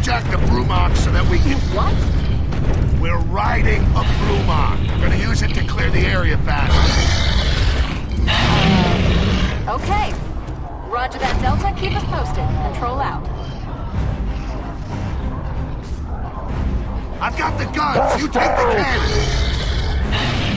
hijacked the Brumak so that we can... What? We're riding a Brumak. We're gonna use it to clear the area faster. Okay. Roger that, Delta. Keep us posted. Control out. I've got the guns. You take the cannons.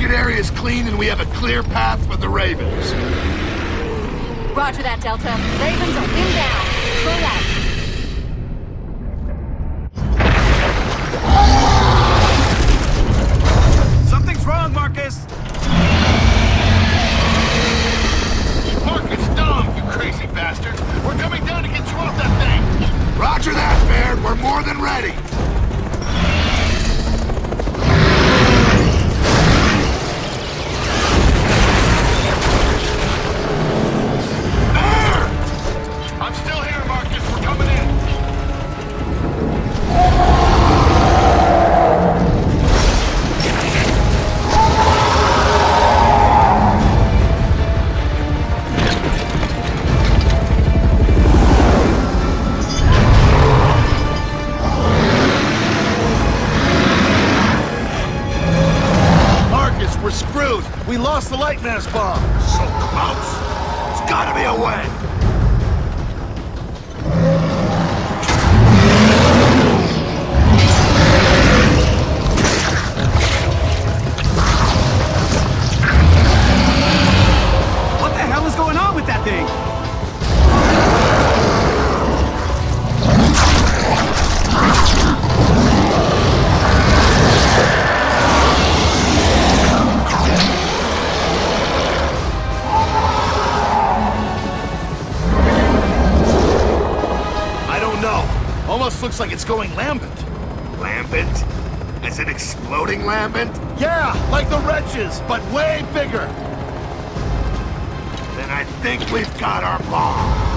Target area is clean and we have a clear path for the Ravens. Roger that, Delta. Ravens are inbound. Control out. The bomb! Almost looks like it's going lambent. Lambent? Is it exploding lambent? Yeah, like the wretches, but way bigger. Then I think we've got our bomb.